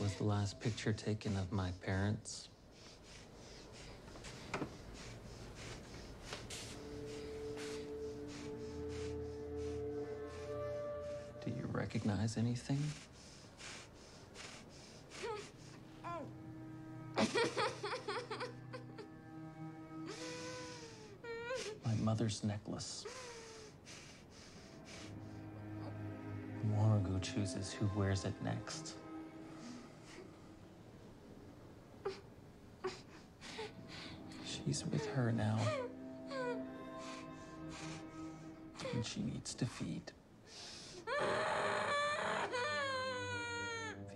was the last picture taken of my parents. Do you recognize anything? my mother's necklace. Morogu chooses who wears it next. She's with her now. And she needs to feed.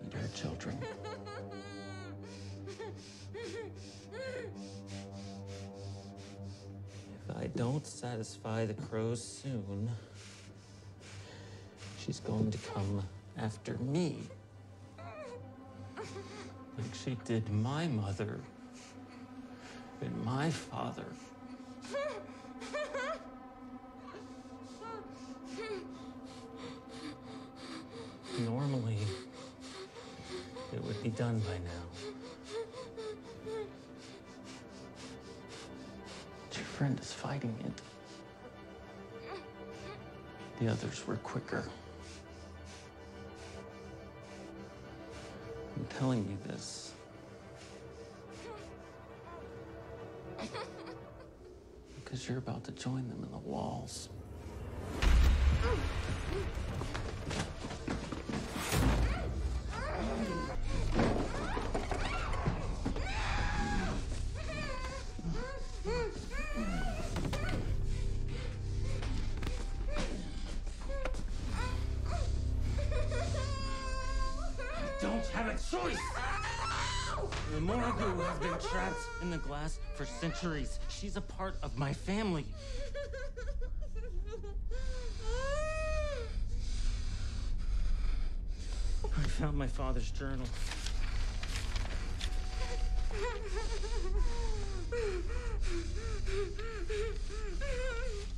Feed her children. If I don't satisfy the crows soon, she's going to come after me. Like she did my mother and my father. Normally, it would be done by now. But your friend is fighting it. The others were quicker. I'm telling you this. Because you're about to join them in the walls. don't have a choice! The Moragu has been trapped in the glass for centuries. She's a part of my family. I found my father's journal.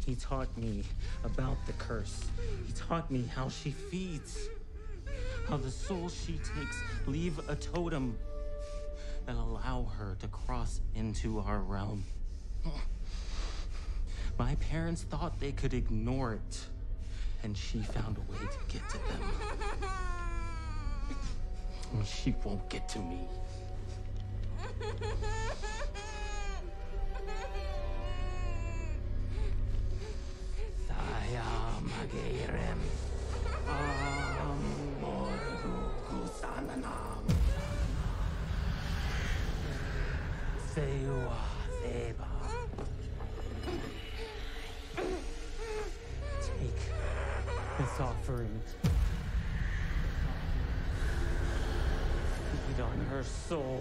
He taught me about the curse. He taught me how she feeds how the souls she takes leave a totem that allow her to cross into our realm. My parents thought they could ignore it, and she found a way to get to them. She won't get to me. Saya magirem. Seua Theba. Take this offering. Feed on her soul.